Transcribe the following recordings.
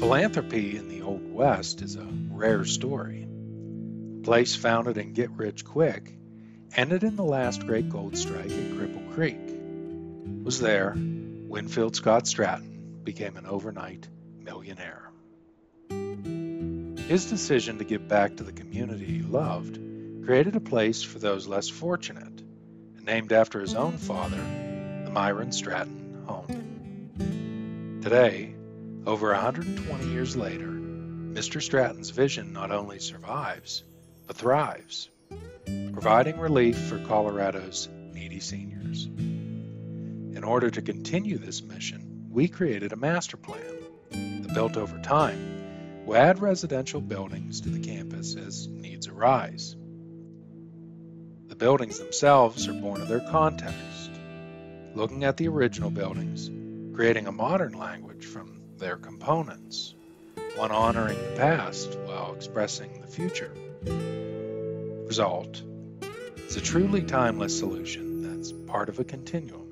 Philanthropy in the Old West is a rare story. A place founded in Get Rich Quick ended in the last great gold strike at Cripple Creek. It was there Winfield Scott Stratton became an overnight millionaire. His decision to give back to the community he loved created a place for those less fortunate, named after his own father, the Myron Stratton home. Today, over 120 years later, Mr. Stratton's vision not only survives, but thrives, providing relief for Colorado's needy seniors. In order to continue this mission, we created a master plan that built over time will add residential buildings to the campus as needs arise. The buildings themselves are born of their context, looking at the original buildings, creating a modern language from their components, one honoring the past while expressing the future. Result is a truly timeless solution that's part of a continuum,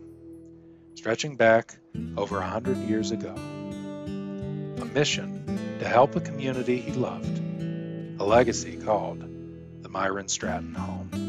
stretching back over a hundred years ago. A mission to help a community he loved, a legacy called the Myron Stratton Home.